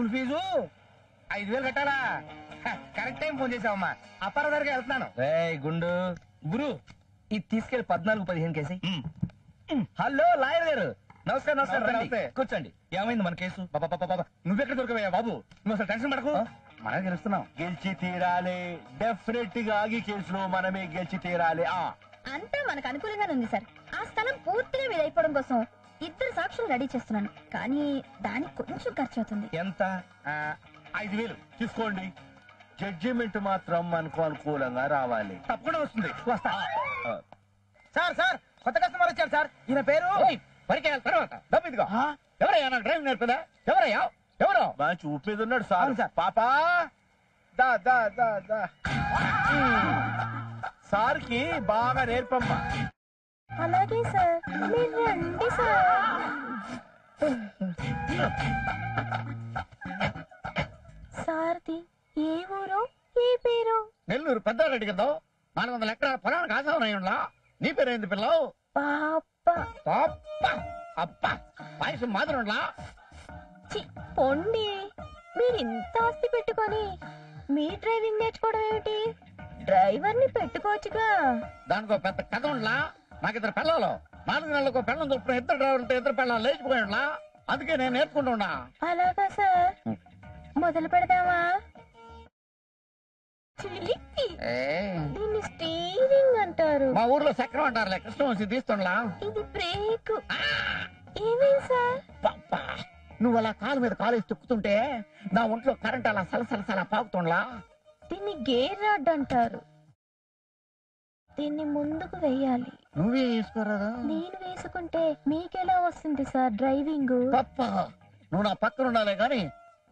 School fee ఐదు వేలు కట్టాలా? హ, కరెక్ట్ టైం ఫోన్ చేసావమ్మా. అప్పార దగ్గరికి వెళ్తున్నాను. గుండు. గురు ఇది తీసుకెళ్ళి పద్నాలుగు పదిహేను కేసి. హలో లాయర్ గారు. నమస్కారం నమస్కారం నమస్తే. కూర్చోండి. ఏమైంది మన కేసు? నువ్వెక్కడ దొరకవయ్యా బాబు? నువ్వు అసలు టెన్షన్ పడకు. ఆ? మనమే గెలుస్తున్నాం. గెలిచి తీరాలి. డెఫినెట్గా ఆగి కేసులో మనమే గెలిచి తీరాలి. ఆ. అంతా మనకు అనుకూలంగానే ఉంది సార్. ఆ స్థలం పూర్తిగా మీద అయిపోవడం కోసం ఇద్దరు సాక్షులు రెడీ చేస్తున్నాను. కానీ దానికి కొంచెం ఖర్చు అవుతుంది ఎంత? ఆ, ఐదు వేలు. తీసుకోండి జడ్జిమెంట్ మాత్రం మనకు అనుకూలంగా రావాలి. తప్పకుండా వస్తుంది. వస్తా. సార్ సార్ కొత్త కస్టమర్ వచ్చారు సార్. ఈయన పేరు? పరిచయాల తర్వాత. డబ్బు ఇదిగో. ఆ? ఎవరయ్యా? నాకు డ్రైవింగ్ నేర్పదా? ఎవరయ్యా? ఎవరు? ఉన్నాడు సార్. సార్. పాపా? దా దా దా దా. సార్కి బాగా నేర్పమ్మా. అలాగే సార్. మీరు రండి సార్. సార్ది ఏ ఊరు? ఏ పేరు? నెల్లూరు పెద్దారెడ్డి కదా నాలుగు వందల ఎకరాల పొలానికి ఆశావనయ్యంలా నీ పేరేంది పిల్లవు పాప. పాప? అప్ప. పాయసం మాదిరంలా చి పొండి. మీరు ఇంత ఆస్తి పెట్టుకొని మీ డ్రైవింగ్ నేర్చుకోవడం ఏమిటి? డ్రైవర్ని పెట్టుకోవచ్చుగా. దానికి పెద్ద కథ ఉండలా? నాకు ఇద్దరు పిల్లలు నాలుగు నెలలకు పిల్లలు దొరుకుతున్న ఇద్దరు డ్రైవర్లతో ఇద్దరు పిల్లలు లేచిపోయి ఉండలా అందుకే నేను నేర్చుకుంటున్నా అలాగా సార్. మొదలు పెడదామా? దీన్ని స్టీరింగ్ అంటారు. మా ఊర్లో చక్రం అంటారులే. కృష్ణవంశీ తీస్తుండలా? ఇది బ్రేక్. ఏమేం సార్? పాప నువ్వు అలా కాలు మీద కాలు వేసి తొక్కుతుంటే నా ఒంట్లో కరెంట్ అలా సలసల సల పాకుతుండలా? దీన్ని గేర్ రాడ్ అంటారు. దీన్ని ముందుకు వెయ్యాలి నువ్వే వేసుకోరాదా? నేను వేసుకుంటే మీకెలా వస్తుంది సార్ డ్రైవింగ్? పప్ప నువ్వు నా పక్కన ఉండాలే గాని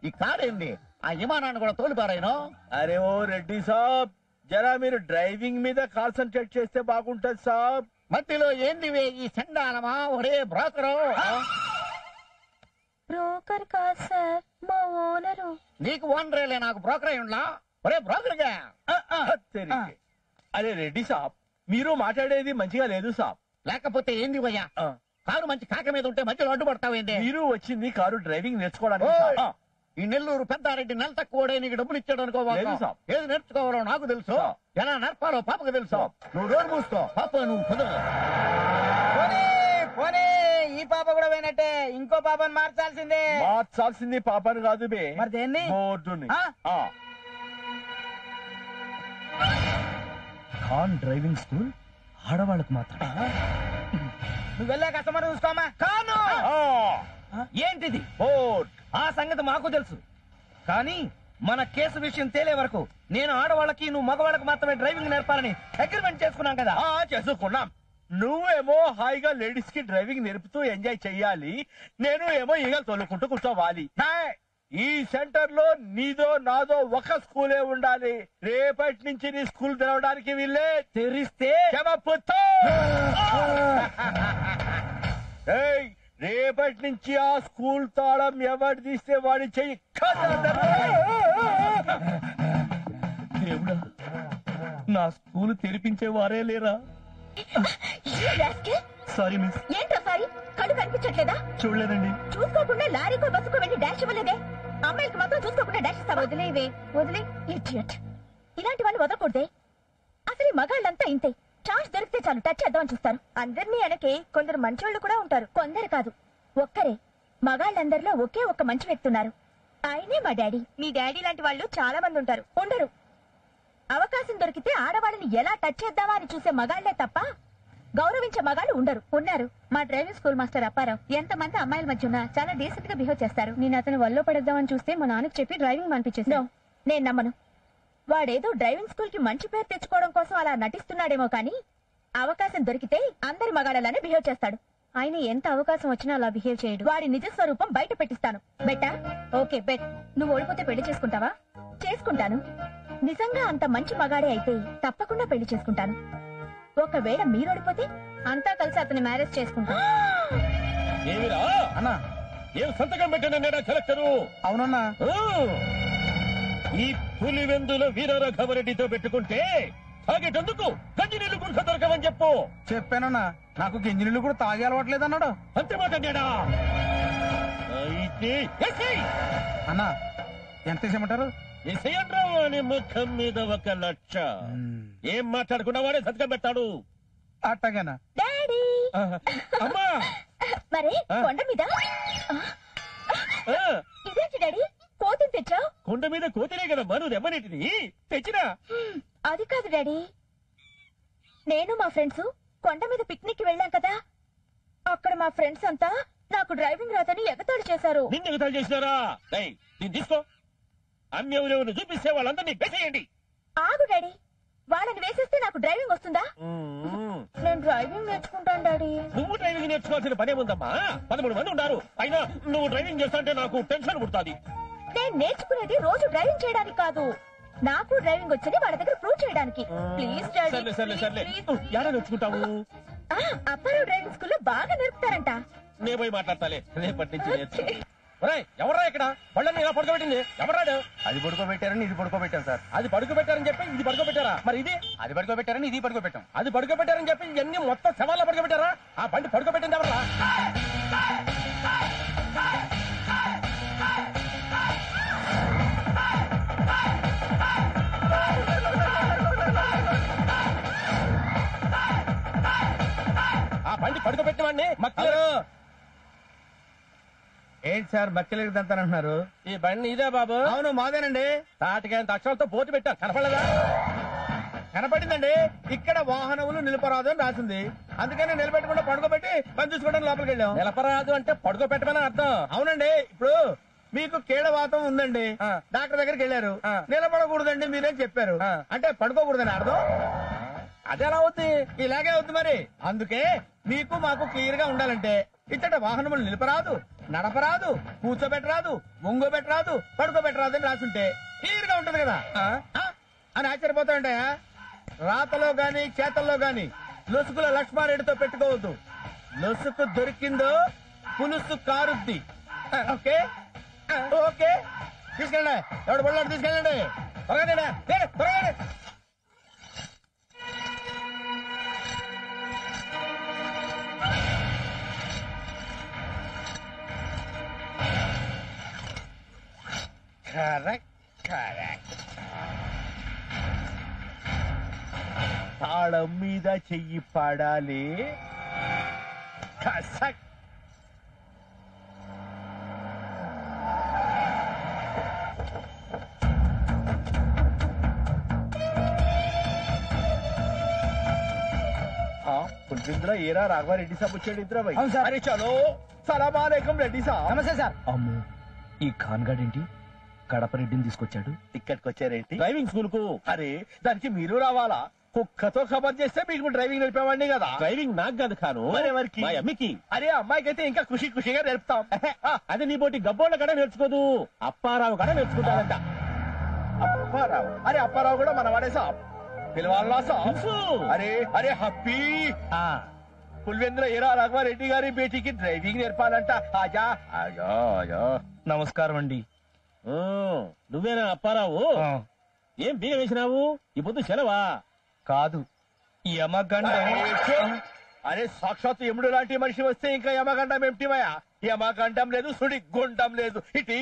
ఈ కారేంది ఆ విమానాన్ని కూడా తోలిపారాయను అరే ఓ రెడ్డి సాబ్ జరా మీరు డ్రైవింగ్ మీద కాన్సన్ట్రేట్ చేస్తే బాగుంటది సాబ్. మధ్యలో ఏందివే ఈ చండాలమా? ఒరే బ్రోకరు. బ్రోకర్ కాదు సార్? మా ఓనరు. నీకు ఓనరేలే నాకు బ్రోకర్ అయి ఉండలా? ఒరే బ్రోకర్గా. అరే రెడ్డి సాబ్ మీరు మాట్లాడేది మంచిగా లేదు సాబ్. లేకపోతే ఏంది భయ్యా? ఆ, కారు మంచి కాక మీద ఉంటే మధ్యలో అడ్డుపడతావేంటి మీరు వచ్చింది కారు డ్రైవింగ్ నేర్చుకోవడానికి ఓయ్! సాబ్. ఆ, ఈ నెల్లూరు పెద్దారెడ్డి నెల తక్కువ నీకు డబ్బులు ఇచ్చాడు అనుకో లేదు సాబ్. ఏది నేర్చుకోవాలో నాకు తెలుసు. సాబ్. ఎలా నేర్పాలో పాపకు తెలుసు. నువ్వు రోడ్డు మూసుకో. పాప నువ్వు కుదరదు. పోనీ పోనీ ఈ పాప కూడా పోయినట్టే. ఇంకో పాపని మార్చాల్సిందే. మార్చాల్సింది పాపను కాదు బే. మరి దేన్ని బోర్డుని. ఆ? ఆ, కాన్ డ్రైవింగ్ స్కూల్ ఆడవాళ్ళకు మాత్రం నువ్వు వెళ్ళే కస్టమర్ చూసుకోమా కాను! ఆ, ఏంటిది? ఆ సంగతి మాకు తెలుసు. కానీ మన కేసు విషయం తేలే వరకు నేను ఆడవాళ్ళకి నువ్వు మగవాళ్ళకి మాత్రమే డ్రైవింగ్ నేర్పాలని అగ్రిమెంట్ చేసుకున్నాం కదా. ఆ, చేసుకున్నాం. నువ్వేమో హాయిగా లేడీస్కి డ్రైవింగ్ నేర్పుతూ ఎంజాయ్ చెయ్యాలి. నేను ఏమో ఈగలు తొలుకుంటూ కూర్చోవాలి. హాయ్, ఈ సెంటర్లో నీదో నాదో ఒక స్కూలే ఉండాలి. రేపటి నుంచి నీ స్కూల్ తెరవడానికి వీళ్ళే తెరిస్తే చెమపుతో. ఏయ్, రేపటి నుంచి ఆ స్కూల్ తాళం ఎవరు తీస్తే వాడి చెయ్యి దేవుడా నా స్కూల్ తెరిపించే వారే లేరా సారీ మిస్ ఏంట్రా సారీ కళ్ళు కనిపించట్లేదా? చూడలేదండి. చూసుకోకుండా లారీకో బస్సుకో వెళ్ళి డాష్ ఇవ్వలేదే? అమ్మాయిలకి మాత్రం చూసుకోకుండా డాష్ ఇస్తావా? వదిలేవే వదిలే. ఇడియట్ ఇలాంటి వాళ్ళు వదలకూడదే. అసలు మగాళ్ళంతా ఇంతే. ఛాన్స్ దొరికితే చాలు టచ్ చేద్దామని చూస్తారు. అందరినీ అనకే కొందరు మంచోళ్ళు కూడా ఉంటారు. కొందరు కాదు ఒక్కరే. మగాళ్ళందరిలో ఒకే ఒక్క మంచి వ్యక్తి ఉన్నారు. ఆయనే మా డాడీ. మీ డాడీ లాంటి వాళ్ళు చాలా మంది ఉంటారు. ఉండరు. అవకాశం దొరికితే ఆడవాళ్ళని ఎలా టచ్ చేద్దామా అని చూసే మగాళ్ళే తప్ప గౌరవించే మగాళ్ళు ఉండరు. ఉన్నారు. మా డ్రైవింగ్ స్కూల్ మాస్టర్ అప్పారావు. ఎంత మంది అమ్మాయిల మధ్య ఉన్నా చాలా డీసెంట్గా బిహేవ్ చేస్తారు. నేను అతను వల్లో పడేద్దామని చూస్తే మా నాన్నకి చెప్పి డ్రైవింగ్ అనిపించేసి నేను నమ్మను. వాడేదో డ్రైవింగ్ స్కూల్కి మంచి పేరు తెచ్చుకోవడం కోసం అలా నటిస్తున్నాడేమో కానీ అవకాశం దొరికితే అందరి మగాళ్ళలానే బిహేవ్ చేస్తాడు. ఆయన ఎంత అవకాశం వచ్చినా అలా బిహేవ్ చేయడు. వాడి నిజ స్వరూపం బయట పెట్టిస్తాను. బెట్టా? Okay bet. నువ్వు ఓడిపోతే పెళ్ళి చేసుకుంటావా? చేసుకుంటాను. నిజంగా అంత మంచి మగాడే అయితే తప్పకుండా పెళ్ళి చేసుకుంటాను. ఒకవేళ మీరు ఓడిపోతే అంతా కలిసి అతని మ్యారేజ్ చేసుకుంటాం. ఏమిరా? అన్నా. ఏం సంతకం పెట్టిన కలెక్టరు? అవునన్నా! ఈ పులివెందుల వీరరాఘవరెడ్డితో పెట్టుకుంటే తాగేటందుకు కంజినీళ్ళు గుంక దొరకవని చెప్పు. చెప్పానన్నా. నాకు గింజనీళ్ళు కూడా తాగే అలవాట్లేదు అన్నాడు. అంతే మాట అన్నా ఎంత ఇచ్చేయమంటారు అంటావు అని ముఖం మీద ఒక లక్ష. ఏం మాట్లాడుకున్నా వాడే సంతకం పెడతాడు. అట్టగానా? డాడీ! అమ్మా! మరే. కొండ మీద? ఇదేంటి డాడీ? కోతిని తెచ్చావు? కొండ మీద కోతినే కదా మను రెమ్మనేటిది. తెచ్చినా? అది కాదు డాడీ. నేను మా ఫ్రెండ్స్ కొండ మీద పిక్నిక్ వెళ్ళాం కదా. అక్కడ మా ఫ్రెండ్స్ అంతా నాకు డ్రైవింగ్ రాదని ఎగతాళి చేశారు. నిన్ను ఎగతాళి చేసినారా? దీన్ని తీసుకో. అమ్మ ఎవరెవరు చూపిస్తే వాళ్ళందరినీ వేసేయండి. ఆగు డాడీ. వాళ్ళని వేసేస్తే నాకు డ్రైవింగ్ వస్తుందా? నేను డ్రైవింగ్ నేర్చుకుంటాను డాడీ. నువ్వు డ్రైవింగ్ నేర్చుకోవాల్సిన పనే ఉందమ్మా. పదమూడు మంది ఉన్నారు. అయినా నువ్వు డ్రైవింగ్ చేస్తా నాకు టెన్షన్ పుడుతుంది. నేను నేర్చుకునేది రోజు డ్రైవింగ్ చేయడానికి కాదు. నాకు డ్రైవింగ్ వచ్చని వాళ్ళ దగ్గర ప్రూవ్ చేయడానికి. ప్లీజ్ సర్లే సర్లే సర్లే. ఎలా నేర్చుకుంటావు? అప్పారావు డ్రైవింగ్ స్కూల్లో బాగా నేర్పుతారంట. నే పోయి మాట్లాడతాలే. రేపటి నుంచి నేర్చు ఎవర్రా ఇక్కడ? పళ్ళని ఇలా పడుకోబెట్టింది? ఎవరాడు అది పడుకోబెట్టారని ఇది పడుకోబెట్టాం సార్. అది పడుకోబెట్టారని చెప్పి ఇది పడుకోబెట్టారా? మరి ఇది? అది పడుకోబెట్టారని ఇది పడుకోబెట్టాం. అది పడుకోబెట్టారని చెప్పి ఇవన్నీ మొత్తం శవాల్లో పడుకోబెట్టారా? ఆ బండి పడుకోబెట్టింది ఎవరా ఆ బండి పడుకోబెట్టిన వాడిని మక్కలు ఏంటి సార్ మక్కలేదంటారంటున్నారు ఈ బండి ఇదే బాబు. అవును మాదేనండి. తాటికాయంత అక్షరాలతో పోటీ పెట్టా కనపడలేదా? కనపడిందండి. ఇక్కడ వాహనములు నిలపరాదు అని రాసింది. అందుకని నిలబెట్టకుండా పడుకోబెట్టి పని చూసుకోవడం లోపలికి వెళ్ళాం. నిలపరాదు అంటే పడుకోబెట్టమని అర్థం. అవునండి. ఇప్పుడు మీకు కీడవాతం ఉందండి. డాక్టర్ దగ్గరికి వెళ్ళారు. నిలబడకూడదండి మీరేం చెప్పారు. అంటే పడుకోకూడదని అర్థం? అది ఎలా అవుద్ది? ఇలాగే అవుతుంది మరి. అందుకే మీకు మాకు క్లియర్గా ఉండాలంటే ఇచ్చట వాహనములు నిలపరాదు నడపరాదు కూర్చోబెట్టరాదు ముంగోబెట్టరాదు పడుకోబెట్టరాదు అని రాసుంటే క్లియర్గా ఉంటది కదా. ఆ? అని ఆశ్చర్యపోతాయంటాయా రాతలో గాని చేతల్లో గాని లొసుకుల లక్ష్మారెడ్డితో పెట్టుకోవద్దు. లొసుకు దొరికిందో పులుసు కారుద్ది. ఓకే? ఓకే? తీసుకెళ్ళండి. ఎవడు బళ్ళాడు తీసుకెళ్ళండి. త్వరగా త్వరగా. కరెక్ట్ కరెక్ట్ తాళం మీద చెయ్యి పడాలి. కసక్. పులిపిందులో ఏరా రాఘవారెడ్డి సాబ్ వచ్చాడు సార్. అరే చలో. సలామాలేకం రెడ్డి సాబ్. నమస్తే సార్. అమ్మో ఈ ఖాన్గాడ్ ఏంటి కడప రెడ్డిని తీసుకొచ్చాడు. ఇక్కడికి వచ్చారేంటి డ్రైవింగ్ స్కూల్కు అరే దానికి మీరు రావాలా? కుక్కతో ఖబర్ చేస్తే మీకు డ్రైవింగ్ నేర్పేవాడిని కదా. డ్రైవింగ్ నాకు కాదు కాను. మరెవరికి? మా అమ్మికి. అరే అమ్మాయికి అయితే ఇంకా ఖుషి ఖుషిగా నేర్పుతాం. అది నీ పోటీ గబ్బోళ్ళ కడ నేర్చుకోదు. అప్పారావు కడ నేర్చుకుంటాడంట. అప్పారావు? అరే అప్పారావు కూడా మన వాడే సాబ్. పిలవాలా సాబ్. అరే అరే హప్పీ. పులివెందుల ఏరా రాఘవారెడ్డి గారి బేటీకి డ్రైవింగ్ నేర్పాలంట. ఆజా ఆజా ఆజా. నమస్కారం అండి నువ్వేనా అప్పారావు? ఏం బీగ వేసినావు? ఈ పొద్దు సెలవా? కాదు. యమగండం అరే సాక్షాత్ యముడు లాంటి మనిషి వస్తే ఇంకా యమగండం ఏమిటివయా యమగండం లేదు సుడి గుండం లేదు. ఇటు ఈ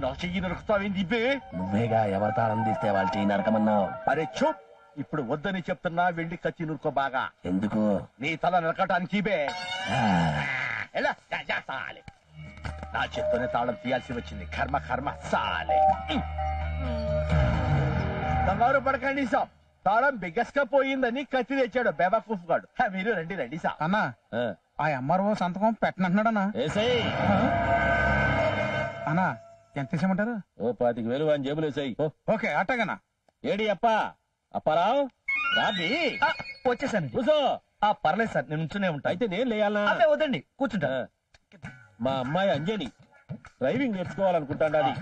నా చెయ్యి నరుకుతావేంది బే? నువ్వేగా ఎవరి తాళం తీస్తే వాళ్ళ చేయి నరకమన్నావు. అరే చూప్ ఇప్పుడు వద్దని చెప్తున్నా వెళ్ళి కత్తి నురుకో బాగా. ఎందుకు? నీ తల నరకటానికి బే. ఎలా? జా, జా, సాలే. నా చేత్తోనే తాళం తీయాల్సి వచ్చింది. కర్మ కర్మ సాలే. కంగారు పడకండి సాబ్. తాళం బిగ్గస్గా పోయిందని కత్తి తెచ్చాడు బేబాకూఫ్ గాడు. మీరు రండి రండి సాబ్. అన్నా ఆ. ఎంఆర్ఓ సంతకం పెట్టనంటున్నాడన్నా అన్నా ఎంత ఇచ్చేయమంటారు ఓ పాతికి వేలు అని జేబులు వేసాయి. ఓకే అట్టగనా? ఏడి అప్ప? అప్పారావు? రాబి వచ్చేసాను. కూసో. ఆ పర్లేదు సార్ నేను ఉంచునే ఉంటా. అయితే నేను లేయాలా? అబ్బే వద్దండి కూర్చుంటా. మా అమ్మాయి అంజని డ్రైవింగ్ నేర్చుకోవాలనుకుంటాండాది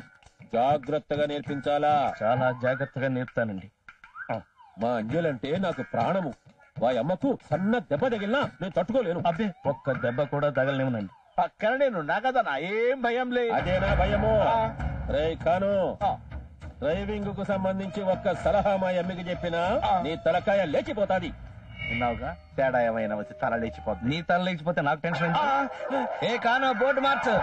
జాగ్రత్తగా నేర్పించాలా? చాలా జాగ్రత్తగా నేర్పుతానండి. మా అంజలి అంటే నాకు ప్రాణము. మా అమ్మకు సన్న దెబ్బ తగిలినా నేను తట్టుకోలేను. అబ్బే ఒక్క దెబ్బ కూడా తగలనివ్వనండి. పక్కన నేనున్నా కదా నా ఏం భయం లే అదేనా భయము. రే కాను. డ్రైవింగ్కు సంబంధించి ఒక్క సలహా మా అమ్మకి చెప్పినా. నీ తలకాయ లేచిపోతాది విన్నావుగా తేడా ఏమైనా వచ్చి తల లేచిపోతుంది నీ తల లేచిపోతే నాకు టెన్షన్? ఏ కాను బోర్డు మార్చు